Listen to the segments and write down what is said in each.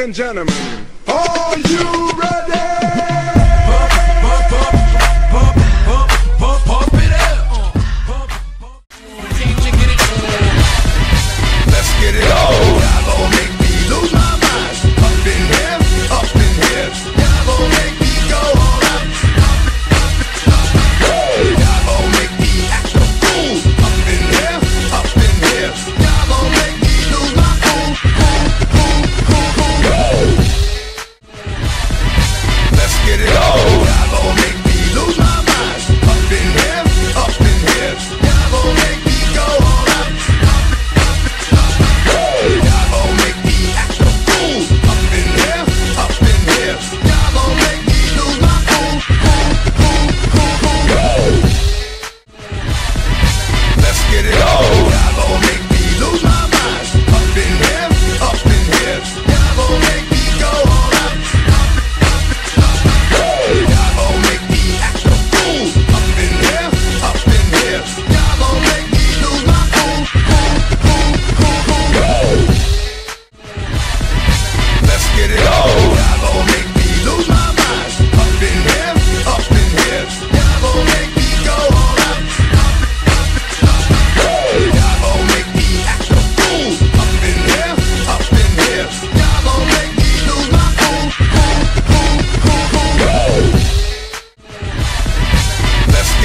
and gentlemen, are you ready?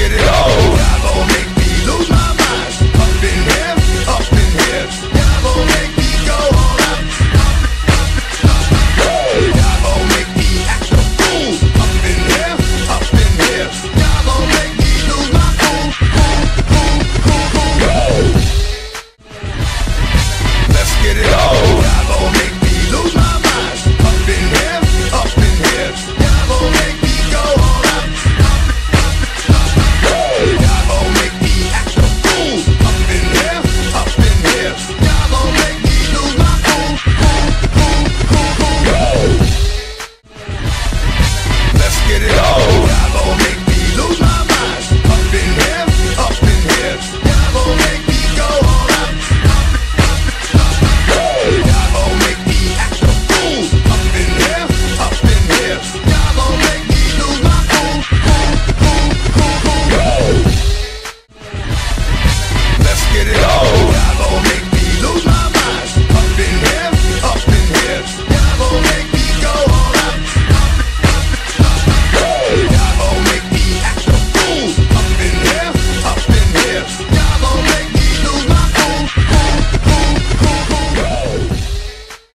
get it all. get it up.